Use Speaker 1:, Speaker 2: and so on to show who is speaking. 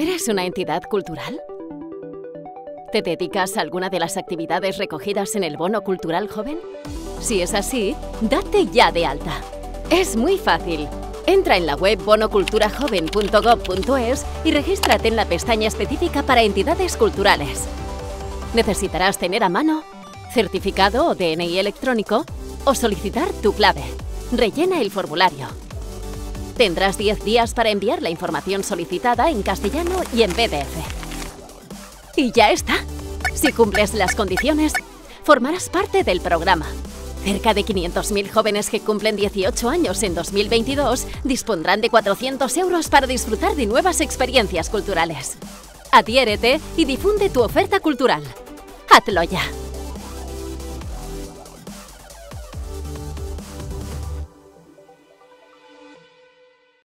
Speaker 1: ¿Eres una entidad cultural? ¿Te dedicas a alguna de las actividades recogidas en el Bono Cultural Joven? Si es así, date ya de alta. Es muy fácil. Entra en la web bonoculturajoven.gov.es y regístrate en la pestaña específica para entidades culturales. Necesitarás tener a mano certificado o DNI electrónico o solicitar tu clave. Rellena el formulario. Tendrás 10 días para enviar la información solicitada en castellano y en PDF. Y ya está. Si cumples las condiciones, formarás parte del programa. Cerca de 500.000 jóvenes que cumplen 18 años en 2022 dispondrán de 400 euros para disfrutar de nuevas experiencias culturales. Adhiérete y difunde tu oferta cultural. Hazlo ya.